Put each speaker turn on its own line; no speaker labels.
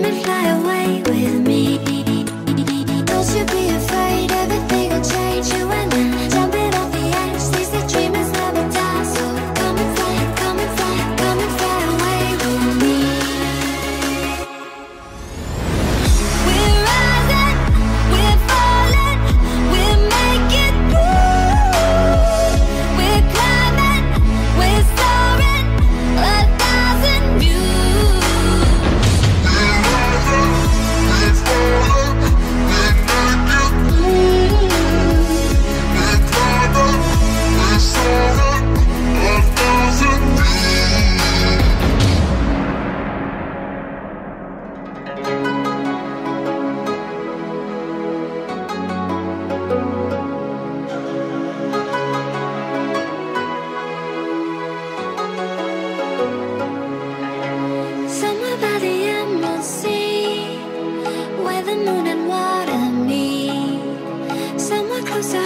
let me fly away with me. Somewhere closer